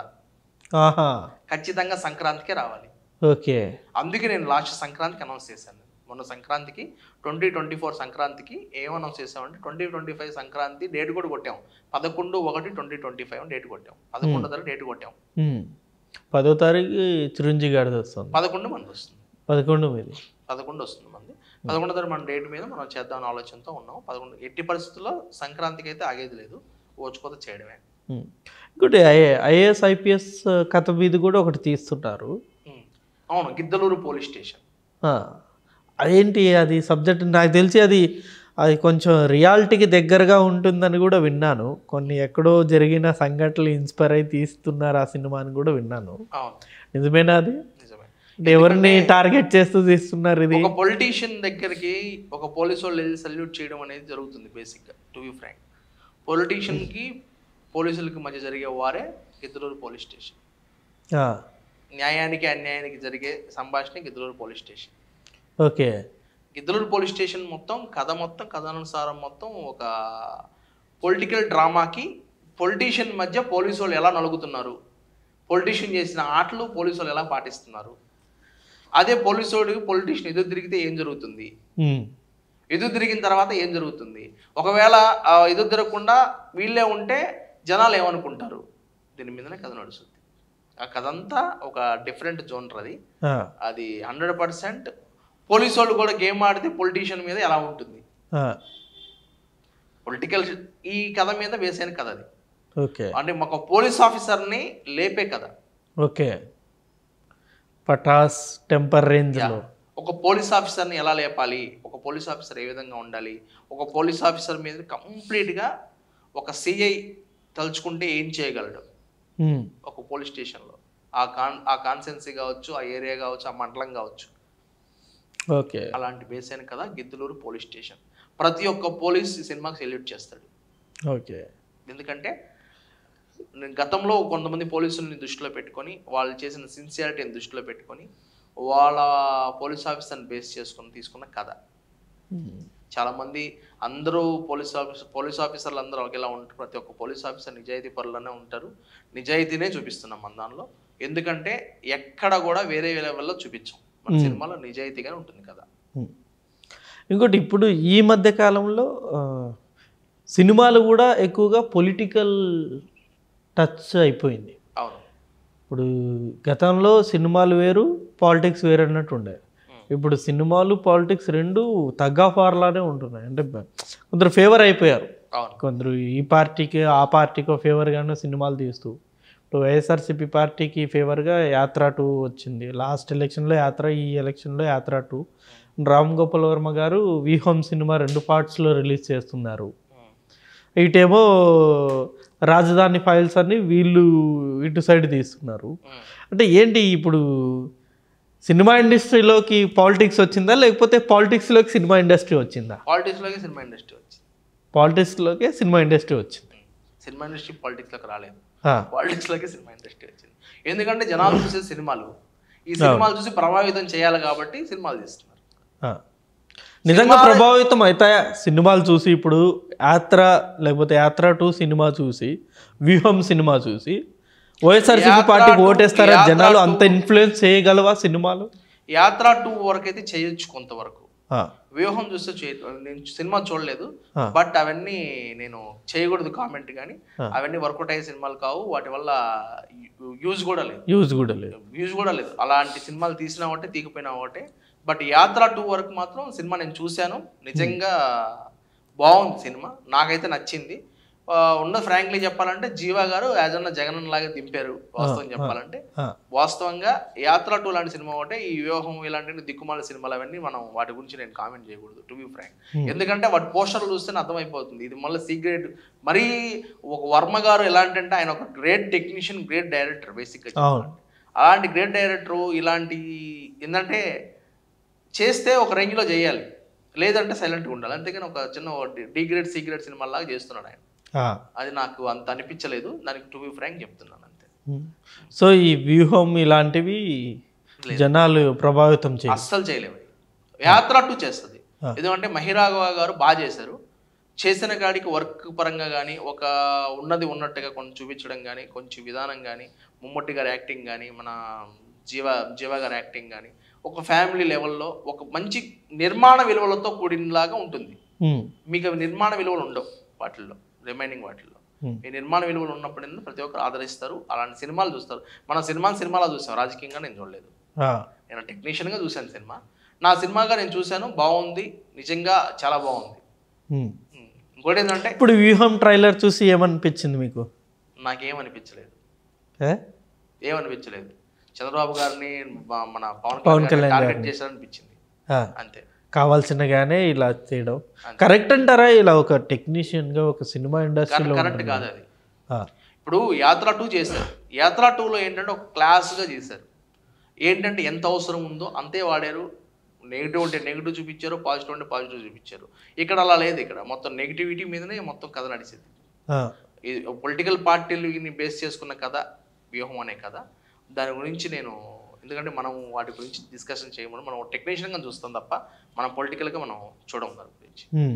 ఖచ్చితంగా సంక్రాంతికే రావాలి. ఓకే. అందుకే నేను లాస్ట్ సంక్రాంతికి అనౌన్స్ చేశాను. మొన్న సంక్రాంతికి ట్వంటీ ట్వంటీ ఫోర్ సంక్రాంతికి ఏం అనౌన్స్ చేసామంటే twenty twenty five Sankranti date కూడా కొట్టాం. పదకొండు ఒకటి ట్వంటీ ట్వంటీ ఫైవ్ డేట్ కొట్టాం. పదకొండో తారీఖు డేట్ కొట్టాం. పదో తారీఖు చిరంజీవి గారిది వస్తుంది. పదకొండు మనది వస్తుంది. పదకొండు మీది. పదకొండు వస్తుంది మంది. పదకొండో తారీఖు మన డేట్ మీద మనం చేద్దామని ఆలోచనతో ఉన్నాం. పదకొండు ఎట్టి పరిస్థితుల్లో సంక్రాంతికి అయితే ఆగేది లేదు. ఓచుకోత చేయడమే. ఇంకోటి ఐఏ ఐఏఎస్ ఐపీఎస్ కథ మీద కూడా ఒకటి తీస్తున్నారు ఉమ్. అవును గిద్దలూరు పోలీస్ స్టేషన్. అదేంటి అది సబ్జెక్ట్? నాకు తెలిసి అది అది కొంచెం రియాలిటీకి దగ్గరగా ఉంటుందని కూడా విన్నాను. కొన్ని ఎక్కడో జరిగిన సంఘటనలు ఇన్స్పైర్ అయి తీస్తున్నారు ఆ సినిమా అని కూడా విన్నాను. నిజమేనా అది? ఎవరిని టార్గెట్ చేస్తూ తీస్తున్నారు ఇది? ఒక పొలిటీషియన్ దగ్గరికి ఒక పోలీసు వాళ్ళు వెళ్ళి సల్యూట్ చేయడం అనేది జరుగుతుంది బేసిక్గా టు బి ఫ్రాంక్ పొలిటీషియన్కి పోలీసులకి మధ్య జరిగే వారే గిద్దలూరు పోలీస్ స్టేషన్ న్యాయానికి అన్యాయానికి జరిగే సంభాషణ Giddaluru police station okay. Giddaluru police station మొత్తం కథ మొత్తం కథానుసారం మొత్తం ఒక పొలిటికల్ డ్రామాకి పొలిటీషియన్ మధ్య పోలీసు వాళ్ళు ఎలా నలుగుతున్నారు? పొలిటీషియన్ చేసిన ఆటలు పోలీసు వాళ్ళు ఎలా పాటిస్తున్నారు? అదే పోలీసు వాడికి పొలిటీషియన్ ఎదురు తిరిగితే ఏం జరుగుతుంది? ఎదురు తిరిగిన తర్వాత ఏం జరుగుతుంది? ఒకవేళ ఎదురు తిరగకుండా వీళ్ళే ఉంటే జనాలు ఏమనుకుంటారు? దీని మీదనే కథ నడుస్తుంది. ఆ కథ అంతా ఒక డిఫరెంట్ జోనర్ అది. అది హండ్రెడ్ పర్సెంట్ పోలీసు వాళ్ళు కూడా గేమ్ ఆడితే పొలిటీషియన్ మీద ఎలా ఉంటుంది? పొలిటికల్ ఈ కథ మీద వేసిన కథ అది. ఓకే. అంటే ఒక పోలీస్ ఆఫీసర్ని లేపే కథ. ఓకే. పటాస్ టెంపర్ రేంజ్లో. ఒక పోలీస్ ఆఫీసర్ని ఎలా లేపాలి? ఒక పోలీస్ ఆఫీసర్ ఏ విధంగా ఉండాలి? ఒక పోలీస్ ఆఫీసర్ మీద కంప్లీట్గా ఒక సిఐ తలుచుకుంటే ఏం చేయగలడు? ఒక పోలీస్ స్టేషన్లో. ఆ కాన్ ఆ కాన్సెన్సీ కావచ్చు ఆ ఏరియా కావచ్చు ఆ మండలం కావచ్చు. ఓకే. అలాంటి బేస్ అయిన కదా గిద్దలూరు పోలీస్ స్టేషన్. ప్రతి ఒక్క పోలీస్ ఈ సినిమాకి సెల్యూట్ చేస్తాడు. ఓకే. ఎందుకంటే నేను గతంలో కొంతమంది పోలీసుల్ని దృష్టిలో పెట్టుకొని వాళ్ళు చేసిన సిన్సియారిటీని దృష్టిలో పెట్టుకొని వాళ్ళ పోలీస్ ఆఫీసర్ని బేస్ చేసుకొని తీసుకున్న కథ. చాలామంది అందరూ పోలీస్ ఆఫీసర్ పోలీస్ ఆఫీసర్లు అందరూ ఒకేలా ఉంటారు ప్రతి ఒక్క పోలీస్ ఆఫీసర్ నిజాయితీ పరులనే ఉంటారు. నిజాయితీనే చూపిస్తున్నాం మన దానిలో. ఎందుకంటే ఎక్కడ కూడా వేరే లెవెల్లో చూపించాం. మన సినిమాలో నిజాయితీగానే ఉంటుంది కదా. ఇంకోటి ఇప్పుడు ఈ మధ్య కాలంలో సినిమాలు కూడా ఎక్కువగా పొలిటికల్ టచ్ అయిపోయింది. అవును. ఇప్పుడు గతంలో సినిమాలు వేరు పాలిటిక్స్ వేరు అన్నట్టు ఉండే ఇప్పుడు సినిమాలు పాలిటిక్స్ రెండు తగ్గ ఫార్లానే ఉంటున్నాయి. అంటే కొందరు ఫేవర్ అయిపోయారు. కొందరు ఈ పార్టీకి ఆ పార్టీకో ఫేవర్గానే సినిమాలు తీస్తూ. ఇప్పుడు వైఎస్ఆర్సీపీ పార్టీకి ఫేవర్గా యాత్ర టూ వచ్చింది. లాస్ట్ ఎలక్షన్లో యాత్ర ఈ ఎలక్షన్లో యాత్ర టూ. రామ్ గోపాల్ వర్మ గారు వి హోమ్ సినిమా రెండు పార్ట్స్లో రిలీజ్ చేస్తున్నారు. ఇటేమో రాజధాని ఫైల్స్ అన్ని వీళ్ళు ఇటు సైడ్ తీస్తున్నారు. ఉమ్. అంటే ఏంటి ఇప్పుడు సినిమా ఇండస్ట్రీలోకి పాలిటిక్స్ వచ్చిందా లేకపోతే పాలిటిక్స్లోకి సినిమా ఇండస్ట్రీ వచ్చిందా? పాలిటిక్స్లోకి సినిమా ఇండస్ట్రీ వచ్చింది. పాలిటిక్స్లోకి సినిమా ఇండస్ట్రీ వచ్చింది. సినిమా ఇండస్ట్రీ పాలిటిక్స్లోకి రాలేదు. పాలిటిక్స్లోకి సినిమా ఇండస్ట్రీ వచ్చింది. ఎందుకంటే జనాలు చూసే సినిమాలు ఈ సినిమాలు చూసి ప్రభావితం చేయాలి కాబట్టి సినిమాలు తీస్తున్నారు. నిజంగా ప్రభావితం అవుతాయా సినిమాలు చూసి ఇప్పుడు యాత్ర లేకపోతే యాత్ర టూ సినిమా చూసి వ్యూహం సినిమా చూసి వైఎస్ఆర్సీపీ పార్టీకి ఓటేస్తారా? జనాలు అంత ఇన్ఫ్లుయెన్స్ చేయగలవా సినిమాలు? యాత్ర టూ వరకు అయితే చేయొచ్చు కొంతవరకు. వ్యూహం చూస్తే నేను సినిమా చూడలేదు. బట్ అవన్నీ నేను చేయకూడదు కామెంట్ కానీ. అవన్నీ వర్కౌట్ అయ్యే సినిమాలు కావు వాటి వల్ల యూజ్ కూడా లేదు. యూజ్ కూడా లేదు. వ్యూస్ కూడా లేదు. అలాంటి సినిమాలు తీసినా ఒకటే తీకపోయినా ఒకటే. బట్ యాత్ర టూ వరకు మాత్రం సినిమా నేను చూశాను. నిజంగా బాగుంది సినిమా. నాకైతే నచ్చింది. ఉన్న ఫ్రాంక్లీ చెప్పాలంటే జీవా గారు యాజ్ అన్న జగన్ లాగా దింపారు వాస్తవం చెప్పాలంటే. వాస్తవంగా యాత్ర టూ లాంటి సినిమా ఒకటే ఈ వ్యూహం ఇలాంటి దిక్కుమాల సినిమాలు అవన్నీ మనం వాటి గురించి నేను కామెంట్ చేయకూడదు టు బి ఫ్రాంక్ ఎందుకంటే వాటి పోస్టర్లు చూస్తేనే అర్థమైపోతుంది. ఇది మళ్ళీ సీక్రెట్ మరీ ఒక వర్మ గారు ఎలాంటి అంటే ఆయన ఒక గ్రేట్ టెక్నీషియన్ గ్రేట్ డైరెక్టర్ బేసిక్గా అలాంటి గ్రేట్ డైరెక్టర్ ఇలాంటి ఏంటంటే చేస్తే ఒక రేంజ్లో చేయాలి. లేదంటే సైలెంట్గా ఉండాలి. అంతేగాని ఒక చిన్న డి గ్రేడ్ సీక్రెట్ సినిమా లాగా చేస్తున్నాడు ఆయన. అది నాకు అంత అనిపించలేదు. దానికి టు బి ఫ్రాంక్ చెప్తున్నాను అంతే. సో ఈ వ్యూహం ఇలాంటివి జనాలు ప్రభావితం చేయ. అస్సలు చేయలేవు. యాత్ర టూ చేస్తుంది. ఎందుకంటే మహిరాఘవ గారు బాగా చేశారు. చేసిన కాడికి వర్క్ పరంగా కానీ ఒక ఉన్నది ఉన్నట్టుగా కొంచెం చూపించడం కానీ కొంచెం విధానం కానీ ముమ్మటి గారి యాక్టింగ్ కానీ మన జీవ జీవ గారి యాక్టింగ్ కానీ ఒక ఫ్యామిలీ లెవెల్లో ఒక మంచి నిర్మాణ విలువలతో కూడినలాగా ఉంటుంది. మీకు నిర్మాణ విలువలు ఉండవు వాటిల్లో. రిమైనింగ్ వాటిల్లో. ఉమ్, ఈ నిర్మాణ విలువలు ఉన్నప్పుడు ప్రతి ఒక్కరు ఆదరిస్తారు? అలాంటి సినిమాలు చూస్తారు. మన సినిమా సినిమాలో చూసాం. రాజకీయంగా నేను చూడలేదు. నేను టెక్నీషియన్గా చూశాను సినిమా. నా సినిమాగా నేను చూశాను. బాగుంది. నిజంగా చాలా బాగుంది. ఉమ్. ఉమ్. ఇంకోటి ఏంటంటే ఇప్పుడు వ్యూహం ట్రైలర్ చూసి ఏమనిపించింది మీకు? నాకేమనిపించలేదు? ఏమనిపించలేదు. చంద్రబాబు గారిని మన పవన్ కళ్యాణ్ టార్గెట్. చేశారనిపించింది. అంతే. కావాల్సినగానే ఇలా చేయడం. కరెక్ట్ అంటారా? ఇలా ఒక టెక్నీషియన్గా ఒక సినిమా ఇండస్ట్రీలో కరెక్ట్ కాదు అది. ఇప్పుడు యాత్ర టూ చేశారు. యాత్ర టూలో ఏంటంటే ఒక క్లాస్గా చేశారు. ఏంటంటే ఎంత అవసరం ఉందో అంతే వాడారు. నెగిటివ్ అంటే నెగిటివ్ చూపించారు పాజిటివ్ అంటే పాజిటివ్ చూపించారు. ఇక్కడ అలా లేదు ఇక్కడ. మొత్తం నెగిటివిటీ మీదనే మొత్తం కథ నడిచింది. పొలిటికల్ పార్టీలని బేస్ చేసుకున్న కథ వ్యూహం అనే కథ. దాని గురించి నేను ఎందుకంటే మనం వాటి గురించి డిస్కషన్ చేయమని మనం టెక్నీషియన్గా చూస్తాం తప్ప మనం పొలిటికల్గా మనం చూడం దాని గురించి.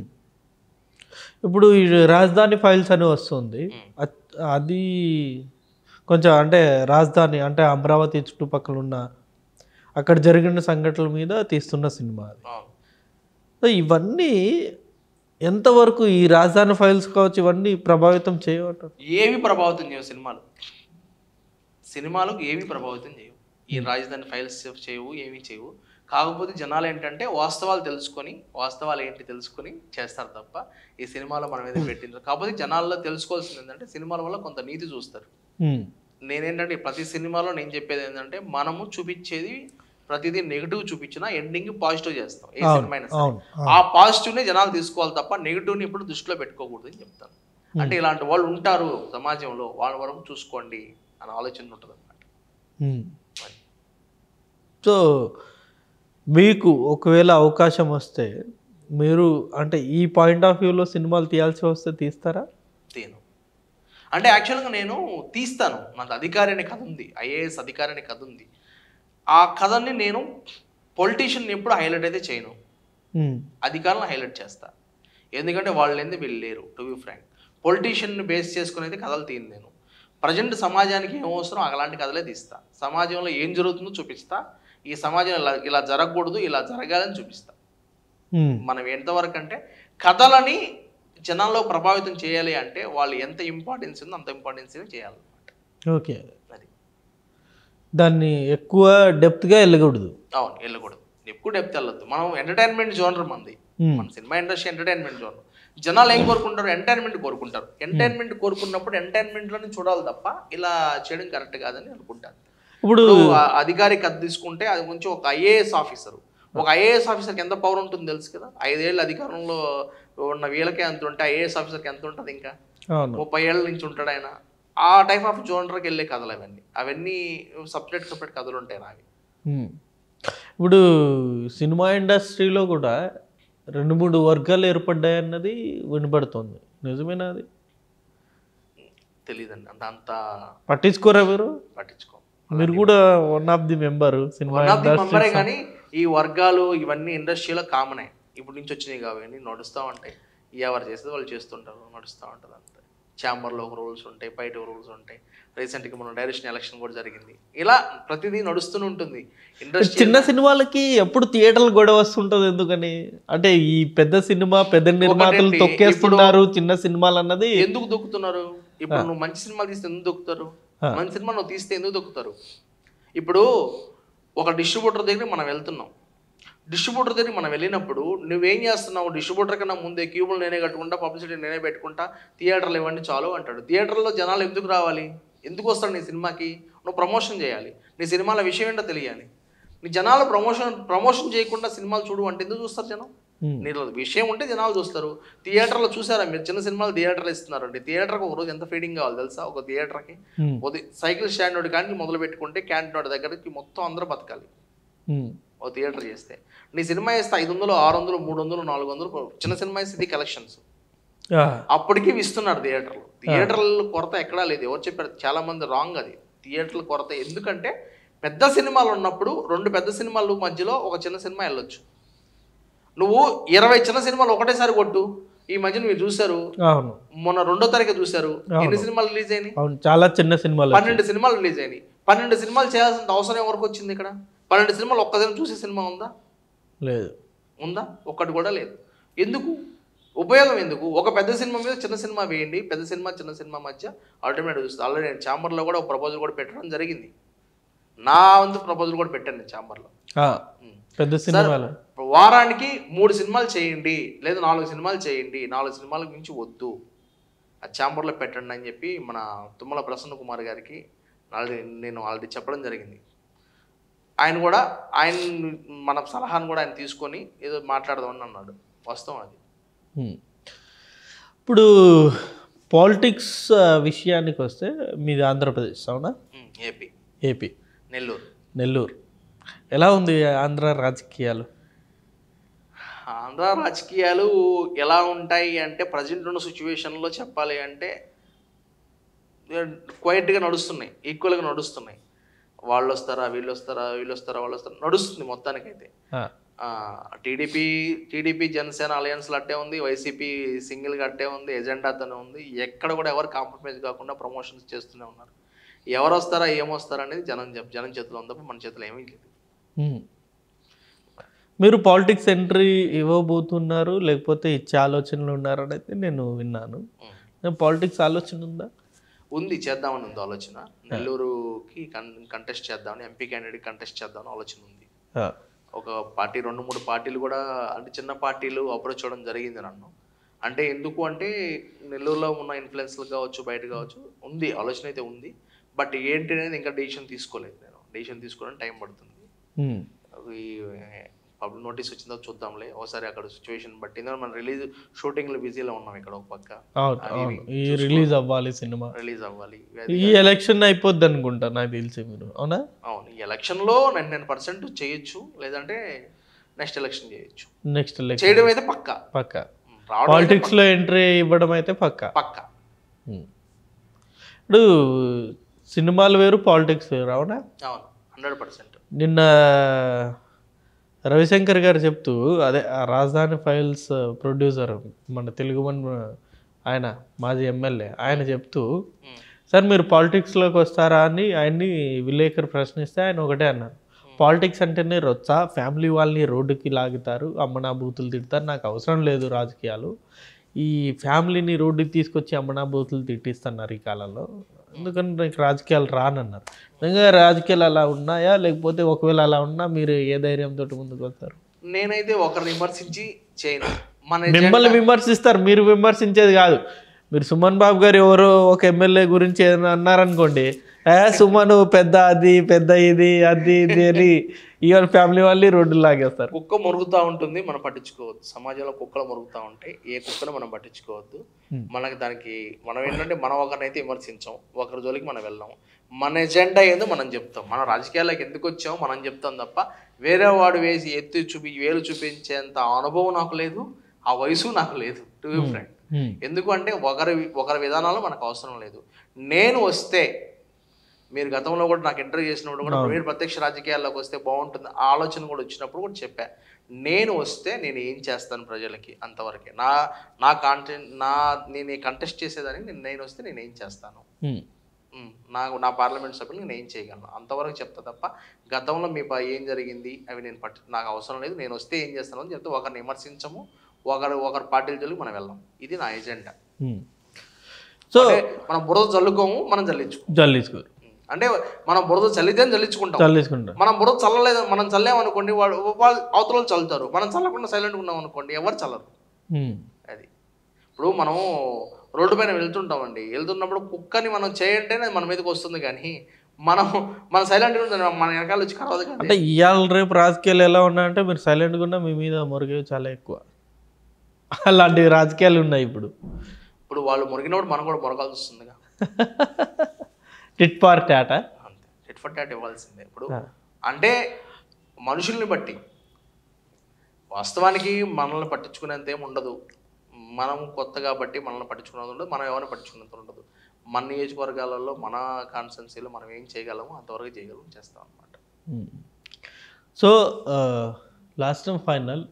ఇప్పుడు ఈ రాజధాని ఫైల్స్ అని వస్తుంది. అద్- కొంచెం అంటే రాజధాని అంటే అమరావతి చుట్టుపక్కల ఉన్న అక్కడ జరిగిన సంఘటనల మీద తీస్తున్న సినిమా అది. ఇవన్నీ ఎంతవరకు ఈ రాజధాని ఫైల్స్ కావచ్చు ఇవన్నీ ప్రభావితం చేయమంటారు ఏవి ప్రభావితం చేయవు సినిమాలు? సినిమాలకు ఏవి ప్రభావితం చేయవు? ఈ రాజధాని ఫైల్స్ చేయవు ఏమీ చేయవు కాకపోతే జనాలు ఏంటంటే వాస్తవాలు తెలుసుకొని వాస్తవాలు ఏంటి తెలుసుకొని చేస్తారు తప్ప ఈ సినిమాలో మనం ఏదో పెట్టింది కాకపోతే జనాల్లో తెలుసుకోవాల్సింది ఏంటంటే సినిమాల వల్ల కొంత నీతి చూస్తారు. నేనేంటంటే ప్రతి సినిమాలో నేను చెప్పేది ఏంటంటే మనము చూపించేది ప్రతిదీ నెగిటివ్ చూపించినా ఎండింగ్ పాజిటివ్ చేస్తాం. ఏ సినిమా అయినా ఆ పాజిటివ్ని జనాలు తీసుకోవాలి తప్ప నెగిటివ్ని ఇప్పుడు దృష్టిలో పెట్టుకోకూడదు అని చెప్తాను అంటే ఇలాంటి వాళ్ళు ఉంటారు సమాజంలో వాళ్ళ వరకు చూసుకోండి అని ఆలోచన ఉంటుంది అనమాట ఉమ్. సో మీకు ఒకవేళ అవకాశం వస్తే మీరు అంటే ఈ పాయింట్ ఆఫ్ వ్యూలో సినిమాలు తీయాల్సి వస్తే తీస్తారా? తీను అంటే యాక్చువల్గా నేను తీస్తాను. నాకు అధికారి అనే కథ ఉంది. ఐఏఎస్ అధికారి అనే కథ ఉంది. ఆ కథని నేను పొలిటీషియన్ ఎప్పుడు హైలైట్ అయితే చేయను. అధికారులను హైలైట్ చేస్తా. ఎందుకంటే వాళ్ళు ఏంది వీళ్ళు లేరు టు బి ఫ్రాంక్. పొలిటీషియన్ని బేస్ చేసుకుని అయితే కథలు తీయను నేను. ప్రజెంట్ సమాజానికి ఏం అవసరం అలాంటి కథలే తీస్తా. సమాజంలో ఏం జరుగుతుందో చూపిస్తా. ఈ సమాజం ఇలా ఇలా జరగకూడదు ఇలా జరగాలని చూపిస్తా. మనం ఎంతవరకు అంటే కథలని జనాల్లో ప్రభావితం చేయాలి అంటే వాళ్ళు ఎంత ఇంపార్టెన్స్ ఉందో అంత ఇంపార్టెన్స్ చేయాలన్నమాట ఓకే. అది. దాన్ని ఎక్కువ డెప్త్గా వెళ్ళకూడదు. అవును వెళ్ళకూడదు. ఎక్కువ డెప్త్ వెళ్ళొద్దు. మనం ఎంటర్టైన్మెంట్ జోనర్ మంది. మన సినిమా ఇండస్ట్రీ ఎంటర్టైన్మెంట్ జోన్ జనాలు ఏం కోరుకుంటారు? ఎంటర్టైన్మెంట్ కోరుకుంటారు. ఎంటర్టైన్మెంట్ కోరుకున్నప్పుడు ఎంటర్టైన్మెంట్లోనే చూడాలి తప్ప ఇలా చేయడం కరెక్ట్ కాదని అనుకుంటాను. ఇప్పుడు అధికారి కథ తీసుకుంటే అది కొంచెం ఒక ఐఏఎస్ ఆఫీసర్. ఒక ఐఏఎస్ ఆఫీసర్కి ఎంత పవర్ ఉంటుంది తెలుసు కదా? ఐదేళ్ళ అధికారంలో ఉన్న వీళ్ళకే ఎంత ఉంటే ఐఏఎస్ ఆఫీసర్కి ఎంత ఉంటుంది ఇంకా? ముప్పై ఏళ్ళ నుంచి ఉంటాడు ఆయన. ఆ టైప్ ఆఫ్ జోనర్కి వెళ్ళే కథలు అవన్నీ. అవన్నీ సపరేట్ సపరేట్ కథలు ఉంటాయి నావి. ఇప్పుడు సినిమా ఇండస్ట్రీలో కూడా రెండు మూడు వర్గాలు ఏర్పడ్డాయన్నది వినబడుతుంది. నిజమేనా అది? తెలియదండి అంత అంత పట్టించుకోరా మీరు? పట్టించుకో. మీరు కూడా one of the member cinema one of the industry మెంబరే కానీ ఈ వర్గాలు ఇవన్నీ ఇండస్ట్రీలో కామనే ఇప్పుడు నుంచి వచ్చినాయి కాబట్టి నడుస్తూ ఉంటాయి. ఎవరు చేసేది వాళ్ళు చేస్తుంటారు నడుస్తూ ఉంటుంది అంతే. ఛాంబర్లో ఒక రూల్స్ ఉంటాయి బయట రూల్స్ ఉంటాయి. రీసెంట్గా మన డైరెక్షన్ ఎలక్షన్ కూడా జరిగింది. ఇలా ప్రతిదీ నడుస్తూనే ఉంటుంది. ఇండస్ట్రీ చిన్న సినిమాలకి ఎప్పుడు థియేటర్లు గొడవ వస్తుంటది ఎందుకని? అంటే ఈ పెద్ద సినిమా పెద్ద నిర్మాతలు తొక్కేస్తున్నారు చిన్న సినిమాలు అన్నది. ఎందుకు దొక్కుతున్నారు? ఇప్పుడు నువ్వు మంచి సినిమాలు తీస్తే ఎందుకు దొక్కుతారు? మన మంచి సినిమా నువ్వు తీస్తే ఎందుకు దొక్కుతారు? ఇప్పుడు ఒక డిస్ట్రిబ్యూటర్ దగ్గర మనం వెళ్తున్నాం. డిస్ట్రిబ్యూటర్ దగ్గర మనం వెళ్ళినప్పుడు నువ్వేం చేస్తున్నావు? డిస్ట్రిబ్యూటర్ కన్నా ముందే క్యూబులు నేనే కట్టుకుంటా పబ్లిసిటీ నేనే పెట్టుకుంటా థియేటర్లు ఇవ్వండి చాలు అంటాడు. థియేటర్లో జనాలు ఎందుకు రావాలి? ఎందుకు వస్తాడు నీ సినిమాకి? నువ్వు ప్రమోషన్ చేయాలి. నీ సినిమాల విషయం ఏంటో తెలియాలి. నీ జనాలు ప్రమోషన్ ప్రమోషన్ చేయకుండా సినిమాలు చూడు అంటే ఎందుకు చూస్తారు జనం? నీలో విషయం ఉంటే జనాలు చూస్తారు. థియేటర్లో చూసారా మీరు? చిన్న సినిమాలు థియేటర్లో ఇస్తున్నారండి. థియేటర్కి ఒక రోజు ఎంత ఫీడింగ్ కావాలి తెలుసా? ఒక థియేటర్కి ఉదయం సైకిల్ స్టాండ్ వాడి కానీ మొదలు పెట్టుకుంటే క్యాంటీన్ దగ్గరికి మొత్తం అందరూ బతకాలి. ఓ థియేటర్ చేస్తే. నీ సినిమా వేస్తే ఐదు వందలు ఆరు వందలు మూడు వందలు నాలుగు వందలు చిన్న సినిమా వేస్తే ఇది కలెక్షన్స్. అప్పటికి ఇస్తున్నారు థియేటర్లు. థియేటర్ల కొరత ఎక్కడా లేదు. ఎవరు చెప్పారు? చాలా మంది రాంగ్ అది. థియేటర్ల కొరత. ఎందుకంటే పెద్ద సినిమాలు ఉన్నప్పుడు రెండు పెద్ద సినిమాలు మధ్యలో ఒక చిన్న సినిమా వెళ్ళొచ్చు. నువ్వు ఇరవై చిన్న సినిమాలు ఒకటేసారి కొట్టు. ఈ మధ్యన మీరు అవును. మొన్న రెండో తారీఖు చూశారు. ఎన్ని సినిమాలు రిలీజ్ అయినాయి? అవును చాలా చిన్న సినిమాలు పన్నెండు సినిమాలు రిలీజ్ అయినాయి. పన్నెండు సినిమాలు చేయాల్సిన అవసరం ఎవరికి వచ్చింది ఇక్కడ? పన్నెండు సినిమాలు ఒక్కదిన చూసే సినిమా ఉందా? లేదు. ఉందా? ఒక్కటి కూడా లేదు. ఎందుకు? ఉపయోగం ఎందుకు? ఒక పెద్ద సినిమా మీద చిన్న సినిమా వేయండి. పెద్ద సినిమా చిన్న సినిమా మధ్య ఆల్టర్నేట్ చూస్తుంది. ఆల్రెడీ నేను ఛాంబర్లో కూడా ఒక ప్రపోజల్ కూడా పెట్టడం జరిగింది. నా వంతు ప్రపోజల్ కూడా పెట్టాను నేను ఛాంబర్లో. పెద్ద సినిమాలు. వారానికి మూడు సినిమాలు చేయండి లేదా నాలుగు సినిమాలు చేయండి నాలుగు సినిమాలకు మించి వద్దు. ఆ ఛాంబర్లో పెట్టండి అని చెప్పి మన తుమ్మల ప్రసన్న కుమార్ గారికి ఆల్రెడీ నేను ఆల్రెడీ చెప్పడం జరిగింది. ఆయన కూడా ఆయన మన సలహాను కూడా ఆయన తీసుకొని ఏదో మాట్లాడదామని అన్నాడు. వాస్తవం అది. ఇప్పుడు పాలిటిక్స్ విషయానికి వస్తే మీది ఆంధ్రప్రదేశ్ అవునా? ఏపీ. ఏపీ. నెల్లూరు. నెల్లూరు. ఎలా ఉంది ఆంధ్ర రాజకీయాలు? ఆంధ్ర రాజకీయాలు ఎలా ఉంటాయి అంటే ప్రజెంట్ ఉన్న సిచ్యువేషన్లో చెప్పాలి అంటే క్వైట్గా నడుస్తున్నాయి ఈక్వల్గా నడుస్తున్నాయి. వాళ్ళు వస్తారా వీళ్ళు వస్తారా వీళ్ళు వస్తారా వాళ్ళు వస్తారా నడుస్తుంది మొత్తానికైతే టీడీపీ టీడీపీ జనసేన అలయన్స్లు అట్టే ఉంది వైసీపీ సింగిల్గా అట్టే ఉంది ఎజెండాతోనే ఉంది ఎక్కడ కూడా ఎవరు కాంప్రమైజ్ కాకుండా ప్రమోషన్స్ చేస్తూనే ఉన్నారు. ఎవరు వస్తారా ఏమొస్తారా అనేది జనం జనం చేతిలో ఉంది మన చేతిలో ఏమీ లేదు. మీరు పాలిటిక్స్ ఎంట్రీ ఇవ్వబోతున్నారు లేకపోతే ఇచ్చే ఆలోచనలు ఉన్నారని అయితే నేను విన్నాను. పాలిటిక్స్ ఆలోచన ఉందా? ఉంది చేద్దామని ఉంది ఆలోచన. నెల్లూరుకి కంటెస్ట్ చేద్దామని ఎంపీ క్యాండిడేట్ కంటెస్ట్ చేద్దామని ఆలోచన ఉంది. ఒక పార్టీ రెండు మూడు పార్టీలు కూడా అంటే చిన్న పార్టీలు అప్రోచ్ అవ్వడం జరిగింది నన్ను. అంటే ఎందుకు అంటే నెల్లూరులో ఉన్న ఇన్ఫ్లుయెన్స్లు కావచ్చు బయట కావచ్చు ఉంది ఆలోచన అయితే ఉంది. బట్ ఏంటి అనేది ఇంకా డెసిషన్ తీసుకోలేదు నేను. డెసిషన్ తీసుకోవడానికి టైం పడుతుంది. ఈ పబ్లిక్ నోటీస్ వచ్చిందో చూద్దాంలే. ఒకసారి అక్కడ సిచ్యువేషన్ బట్టి. మనం రిలీజ్ షూటింగ్లో బిజీలో ఉన్నాం ఇక్కడ ఒక పక్క. ఈ రిలీజ్ అవ్వాలి సినిమా. రిలీజ్ అవ్వాలి. ఈ ఎలక్షన్ అయిపోద్ది అనుకుంటా నాకు తెలిసి మీరు. అవునా? అవును ఈ ఎలక్షన్లో నైన్ నైన్ పర్సెంట్ చేయొచ్చు. లేదంటే నెక్స్ట్ ఎలక్షన్ చేయొచ్చు. నెక్స్ట్ ఎలక్షన్ చేయడం అయితే పక్క. పక్క. పాలిటిక్స్లో ఎంట్రీ ఇవ్వడం అయితే పక్క. పక్క. ఉమ్. ఇప్పుడు సినిమాలు వేరు పాలిటిక్స్ వేరు. అవునా? అవును హండ్రెడ్ పర్సెంట్ నిన్న రవిశంకర్ గారు చెప్తూ అదే ఆ రాజధాని ఫైల్స్ ప్రొడ్యూసర్ మన తెలుగు మన ఆయన మాజీ ఎమ్మెల్యే ఆయన చెప్తూ సార్ మీరు పాలిటిక్స్లోకి వస్తారా? అని ఆయన్ని విలేకరు ప్రశ్నిస్తే ఆయన ఒకటే అన్నారు. పాలిటిక్స్ అంటేనే రొచ్చా ఫ్యామిలీ వాళ్ళని రోడ్డుకి లాగుతారు అమ్మ నా బూతులు తిడతారు నాకు అవసరం లేదు రాజకీయాలు. ఈ ఫ్యామిలీని రోడ్డుకి తీసుకొచ్చి అమ్మనా బూతులు తిట్టిస్తున్నారు ఈ కాలంలో. ఎందుకంటే నాకు రాజకీయాలు రానన్నారు. నిజంగా రాజకీయాలు అలా ఉన్నాయా? లేకపోతే ఒకవేళ అలా ఉన్నా మీరు ఏ ధైర్యంతో ముందుకు వస్తారు నేనైతే ఒకరిని విమర్శించి చేయను. మన మిమ్మల్ని విమర్శిస్తారు. మీరు విమర్శించేది కాదు. మీరు సుమన్ బాబు గారు ఎవరో ఒక ఎమ్మెల్యే గురించి ఏదైనా అన్నారనుకోండి ఏ సుమను పెద్ద అది పెద్ద ఇది అది ఇది అని ఈవెన్ ఫ్యామిలీ వాళ్ళు రోడ్డు లాగేస్తారు. కుక్క మురుగుతూ ఉంటుంది మనం పట్టించుకోవద్దు. సమాజంలో కుక్కలు మురుగుతూ ఉంటాయి ఏ కుక్కను మనం పట్టించుకోవద్దు. మనకి దానికి మనం ఏంటంటే మనం ఒకరినైతే విమర్శించాం ఒకరి జోలికి మనం వెళ్ళాం. మన ఎజెండా ఏందో మనం చెప్తాం. మన రాజకీయాల్లోకి ఎందుకు వచ్చామో మనం చెప్తాం తప్ప వేరే వాడు వేసి ఎత్తి చూపి వేలు చూపించేంత అనుభవం నాకు లేదు ఆ వయసు నాకు లేదు. To be friend. ఎందుకు అంటే ఒకరి ఒకరి విధానాలు మనకు అవసరం లేదు. నేను వస్తే మీరు గతంలో కూడా నాకు ఇంటర్వ్యూ చేసినప్పుడు కూడా మీరు ప్రత్యక్ష రాజకీయాల్లోకి వస్తే బాగుంటుంది ఆ ఆలోచన కూడా వచ్చినప్పుడు కూడా చెప్పా. నేను వస్తే నేను ఏం చేస్తాను ప్రజలకి అంతవరకే? నా నా కాంటెంట్ నా నేను కంటెస్ట్ చేసేదానికి నేను నేను వస్తే నేను ఏం చేస్తాను? నాకు నా పార్లమెంట్ సభ్యులు నేను ఏం చేయగలను? అంతవరకు చెప్తా తప్ప గతంలో మీ ఏం జరిగింది? అవి నేను పట్టు నాకు అవసరం లేదు. నేను వస్తే ఏం చేస్తాను అని చెప్తే ఒకరిని విమర్శించము. ఒకరు ఒకరు పార్టీల జోలికి మనం వెళ్ళాం ఇది నా ఎజెండా. సో మనం బురద చల్లుకోము మనం చల్లించుకోము జల్లించుకోరు. అంటే మనం బురద చల్లితే చల్లించుకుంటాం. చల్లించుకుంటారు మనం బురద చల్లలేదు మనం చల్లామనుకోండి వాడు వాళ్ళు అవతల చల్లుతారు. మనం చల్లకుండా సైలెంట్ ఉన్నాం అనుకోండి ఎవరు చల్లరు. అది. ఇప్పుడు మనం రోడ్డు పైన వెళ్తుంటామండి. వెళ్తున్నప్పుడు కుక్కని మనం చేయంటేనే మన మీదకి వస్తుంది కానీ మనం మన సైలెంట్ మన వెనకాల వచ్చి కలవదు అంటే ఇవాళ రేపు రాజకీయాలు ఎలా ఉన్నాయంటే మీరు సైలెంట్గా ఉన్నా మీ మీద మురిగేవి చాలా ఎక్కువ. అలాంటి రాజకీయాలు ఉన్నాయి ఇప్పుడు. ఇప్పుడు వాళ్ళు మురిగినప్పుడు మనం కూడా మురగాల్సి వస్తుందిగా. <laughs> Tit for tat. Tit for tat ఇవ్వాల్సిందే ఇప్పుడు. అంటే మనుషుల్ని బట్టి వాస్తవానికి మనల్ని పట్టించుకునేంత ఏం ఉండదు. మనం కొత్త కాబట్టి మనల్ని పట్టించుకునేది ఉండదు. మనం ఎవరిని పట్టించుకునేంత ఉండదు. మన నియోజకవర్గాలలో మన కాన్స్టెన్సీలో మనం ఏం చేయగలమో అంతవరకు చేయగలం చేస్తాం అనమాట సో లాస్ట్ టైం ఫైనల్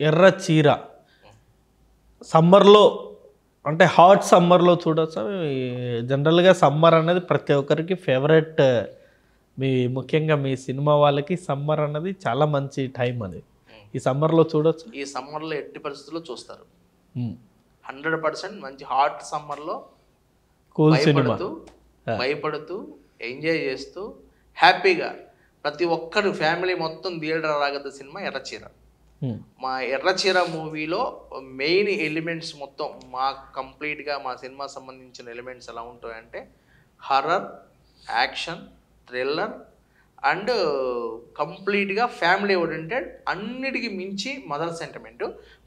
ఎర్ర చీర. సమ్మర్లో అంటే హాట్ సమ్మర్లో చూడొచ్చా? జనరల్గా సమ్మర్ అనేది ప్రతి ఒక్కరికి ఫేవరెట్ మీ ముఖ్యంగా మీ సినిమా వాళ్ళకి సమ్మర్ అన్నది చాలా మంచి టైం అది. ఈ సమ్మర్లో చూడొచ్చు? ఈ సమ్మర్లో ఎట్టి పరిస్థితుల్లో చూస్తారు. హండ్రెడ్ పర్సెంట్ మంచి హాట్ సమ్మర్లో కూల్ సినిమా. భయపడుతూ ఎంజాయ్ చేస్తూ హ్యాపీగా ప్రతి ఒక్కరు ఫ్యామిలీ మొత్తం థియేటర్ రాగద్ద సినిమా ఎర్రచీర. Hmm. మా ఎర్రచీర మూవీలో మెయిన్ ఎలిమెంట్స్ మొత్తం మా కంప్లీట్గా మా సినిమా సంబంధించిన ఎలిమెంట్స్ ఎలా ఉంటాయంటే హర్రర్ యాక్షన్ థ్రిల్లర్ అండ్ కంప్లీట్గా ఫ్యామిలీ ఓరియంటెడ్ అన్నిటికీ మించి మదర్ సెంటిమెంట్.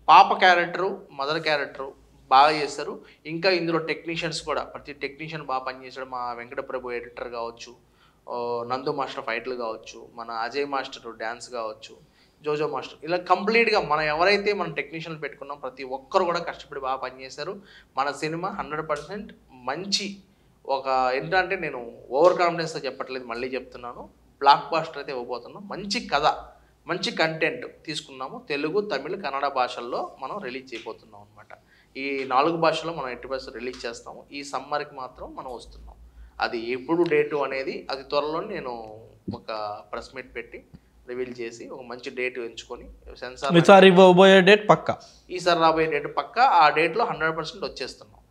పాప క్యారెక్టరు మదర్ క్యారెక్టరు బాగా చేస్తారు. ఇంకా ఇందులో టెక్నీషియన్స్ కూడా ప్రతి టెక్నీషియన్ బాగా పనిచేశాడు మా వెంకట ప్రభు ఎడిటర్ కావచ్చు నందు మాస్టర్ ఫైట్లు కావచ్చు మన అజయ్ మాస్టర్ డ్యాన్స్ కావచ్చు జోజో మాస్టర్. ఇలా కంప్లీట్గా మనం ఎవరైతే మనం టెక్నీషియన్లు పెట్టుకున్నాం ప్రతి ఒక్కరు కూడా కష్టపడి బాగా పనిచేశారు. మన సినిమా హండ్రెడ్ పర్సెంట్ మంచి ఒక ఏంటంటే నేను ఓవర్ కాన్ఫిడెన్స్తో చెప్పట్లేదు మళ్ళీ చెప్తున్నాను. బ్లాక్ బాస్టర్ అయితే ఇవ్వబోతున్నాం. మంచి కథ మంచి కంటెంట్ తీసుకున్నాము. తెలుగు తమిళ కన్నడ భాషల్లో మనం రిలీజ్ చేయబోతున్నాం అనమాట ఈ నాలుగు భాషల్లో మనం ఎట్టి పరిస్థితుల్లో రిలీజ్ చేస్తాము. ఈ సమ్మర్కి మాత్రం మనం వస్తున్నాం. అది ఎప్పుడు డేటు అనేది అది త్వరలో నేను ఒక ప్రెస్ మీట్ పెట్టి రివీల్ చేసి ఒక మంచి డేట్ ఎంచుకొని సెన్సార్ ఈసారి ఇవ్వబోయే డేట్ పక్కా. ఈసారి రాబోయే డేట్ పక్క. ఆ డేట్లో హండ్రెడ్ పర్సెంట్ వచ్చేస్తున్నాం.